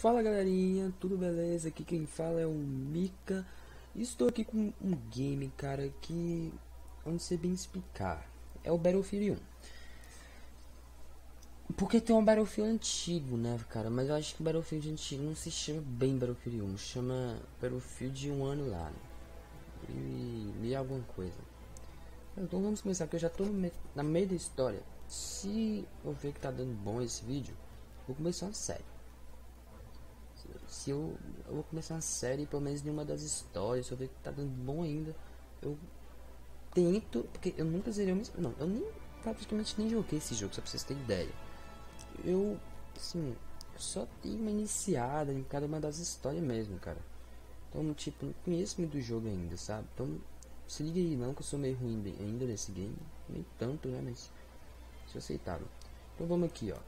Fala galerinha, tudo beleza? Aqui quem fala é o Mika Estou aqui com um game, cara, que eu não bem explicar É o Battlefield 1 Porque tem um Battlefield antigo, né, cara? Mas eu acho que o Battlefield antigo não se chama bem Battlefield 1 Chama Battlefield um ano lá, né? E, e alguma coisa Então vamos começar, porque eu já estou me... na meio da história Se eu ver que tá dando bom esse vídeo Vou começar uma série se eu, eu vou começar uma série, pelo menos de uma das histórias, se eu ver que tá dando bom ainda, eu tento, porque eu nunca zerei o Não, eu nem praticamente nem joguei esse jogo, só pra vocês terem ideia. Eu, assim, só dei uma iniciada em cada uma das histórias mesmo, cara. Então, tipo, não conheço muito do jogo ainda, sabe? Então, se liga aí não, que eu sou meio ruim ainda nesse game. Nem tanto, né? Mas, se aceitável. Então vamos aqui, ó.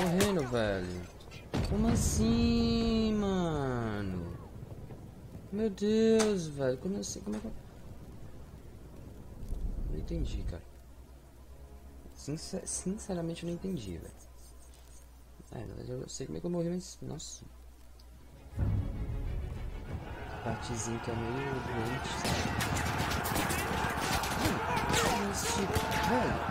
Morrendo, velho. Como assim, mano? Meu Deus, velho. Como assim? Como é que eu... Não entendi, cara. Sincer sinceramente, eu não entendi, velho. É, eu sei como é que eu morri, mas... Nossa. Partezinha que é meio doente? Hum, velho.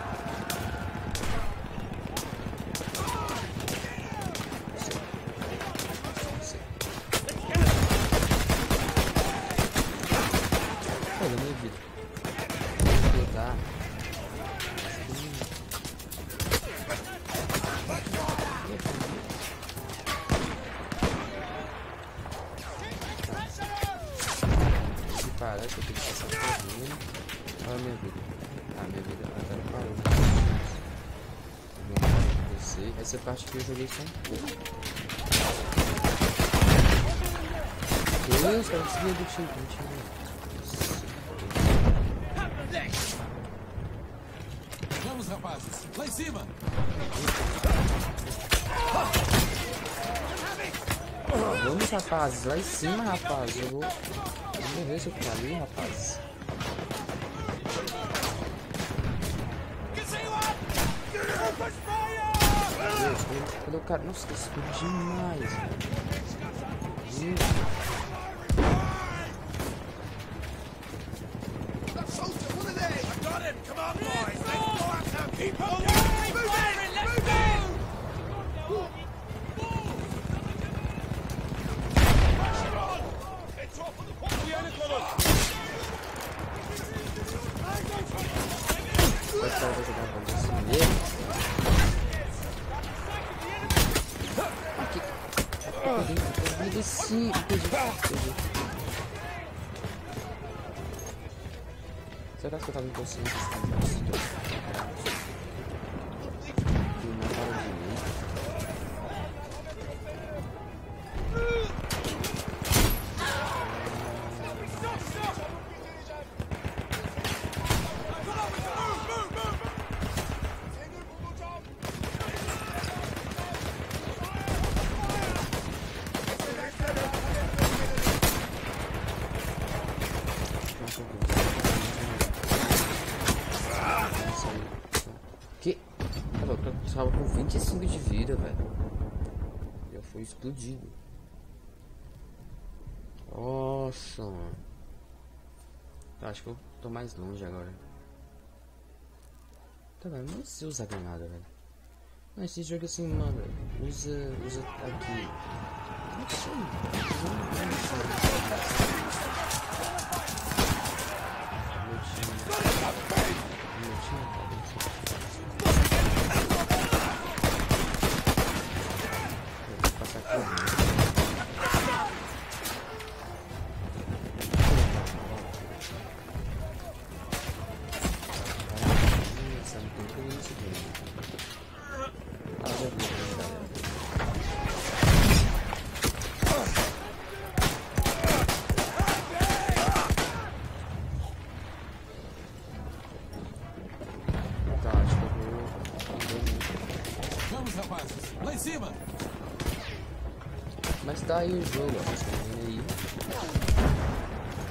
Eu tenho que passar correndo. Olha a minha vida. Ah, minha vida agora parou. Não sei. Essa parte que eu joguei só um pouco. Deus, cara, desvia do time. Vamos, rapazes. Lá em cima. Vamos, rapazes. Lá em cima, rapaz. Eu vou... Vamos ver se eu tô ali, rapaz. Deus, quando eu quero. Nossa, isso foi demais, velho. Keep Será que eu tava 25 de vida, velho. Já foi explodido. Nossa, mano. Acho que eu tô mais longe agora. Tá, velho, não sei usar granada, velho. Não, esse jogo assim, mano, usa, usa aqui. Como é que chama? Meu time. Meu time, Mas tá aí o jogo, ó. Vocês estão vendo aí.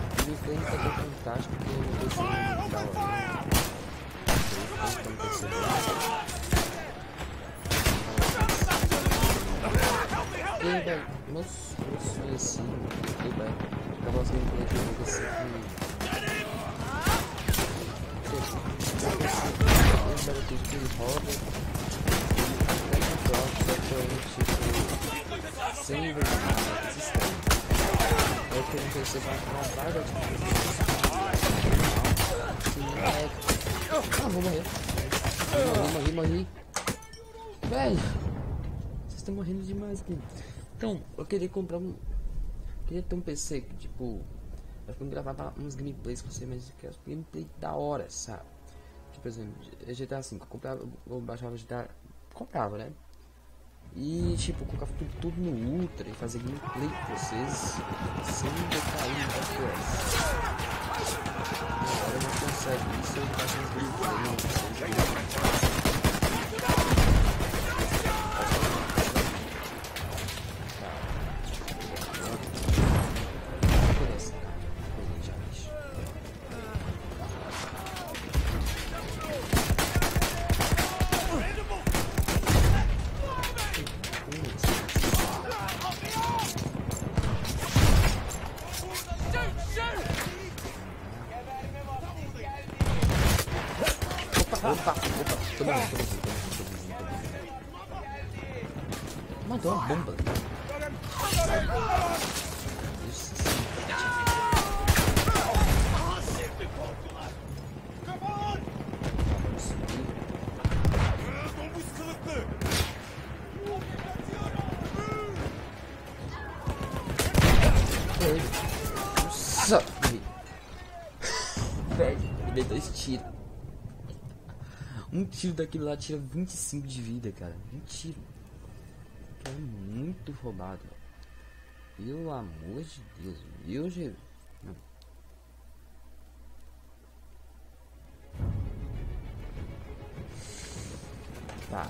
O gameplay tá tão fantástico porque eu não sei muito da hora. Vocês estão percebendo. E aí, velho, meus, sonhos assim, eu, velho, acabar os gameplays de jogo assim que. Esse Battlefield que ele roda, ele até controla, só que eu, tipo, sem tipo, moleque. Ah, vou morrer. Morri, morri, morri. Velho, vocês estão morrendo demais aqui. Então, eu queria comprar um. Queria ter um PC que, tipo. Eu vou gravar uns gameplays com você, mas que é gameplay da hora, sabe? Que, por exemplo, GTA V, eu comprava, eu baixava GTA. Comprava, né? E tipo, colocava tudo, tudo no Ultra e fazer gameplay com vocês sem decair no FPS. Agora não isso, eu faço vocês Mandou uma bomba. Nossa! Velho, me dei dois. Um tiro daquele lá tira 25 de vida, cara. Um tiro. É muito roubado. Pelo amor de Deus. Meu Jesus. Tá.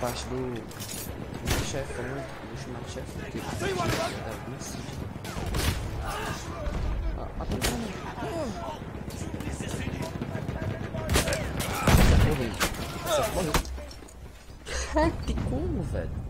Parte do, do chefão, né? Vou chamar de chefão. Porque tá vencido. Ah, acompanha. Certo, morreu. Certo, morreu. Caraca, tem como, velho?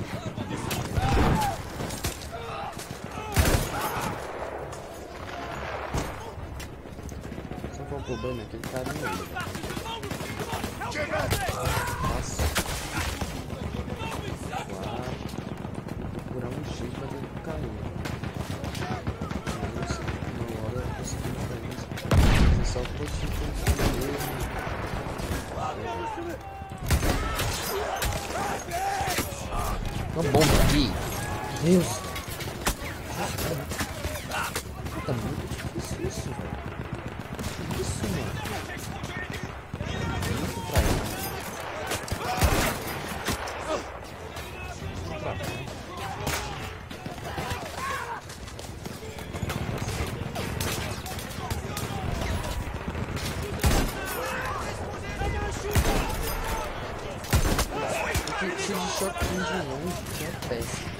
derrubando aquele cara no meio. Nossa. Vou procurar um jeito pra ele cair. Não Nossa, que hora eu consegui matar isso. Você só pode ficar mesmo. Uma tá bomba aqui. Deus. Tá muito difícil isso, velho. Isso, mano? Muito pra ele. Muito pra. Porque tiro de choquinho de longe, que é péssimo.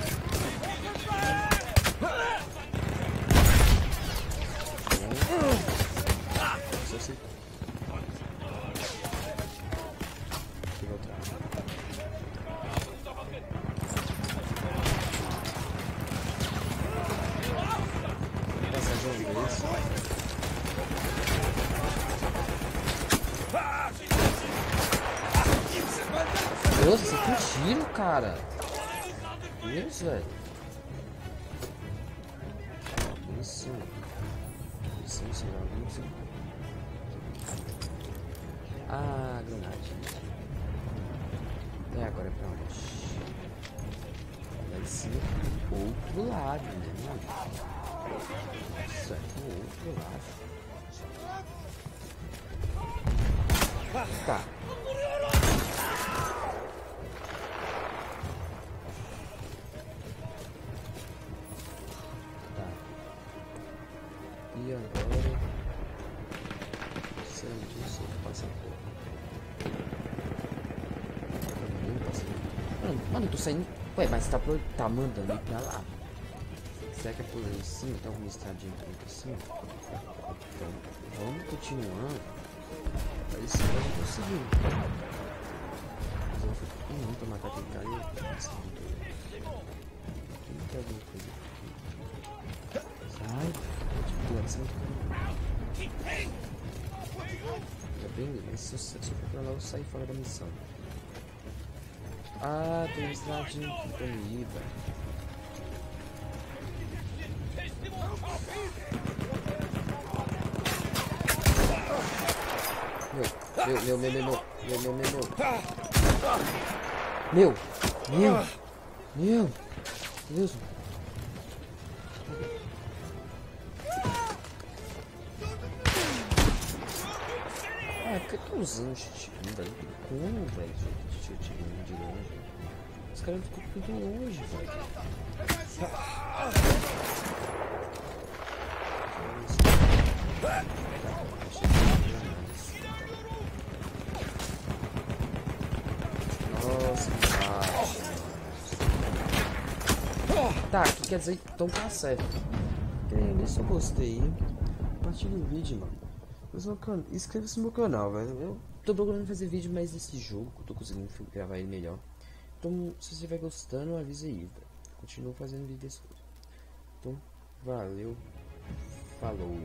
Vez. Nossa, você tem tiro, cara. Deus, velho. Isso. Isso, isso, não. Isso. Ah, granade. É, agora é pra onde? Vai ser outro lado, né, é pro outro lado. Tá. Tá. E agora? Sendo disso, passa passa Mano, mano, eu tô saindo. Ué, mas tá, pro... tá mandando ir pra lá. Será que é por sim? Tem alguma estradinha por aqui sim? Então, vamos continuando. Aí sim vamos conseguir. Mas eu vou ficar muito pra matar aquele cara e eu consegui. Aqui não tem alguma coisa aqui. Sai, tipo, lá, sai Já bem, mas se eu, se eu for pra lá eu sair fora da missão. Ah, tem um estradinho aqui pra mim velho. Meu, meu, meu, meu, meu, meu, meu, meu. Meu, meu, meu. Deus. Ah, que eu tô usando cheat velho? Como, velho? Cheat de longe. Os caras ficam tudo longe, velho. Tá, que quer dizer então tá certo. Ver se eu gostei. Compartilha o vídeo, mano. Inscreva-se no meu canal, velho. Eu tô procurando fazer vídeo mais desse jogo, que eu tô conseguindo gravar ele melhor. Então, se você estiver gostando, avisa aí, velho. Continuo fazendo vídeo desse. Então, valeu. Falou.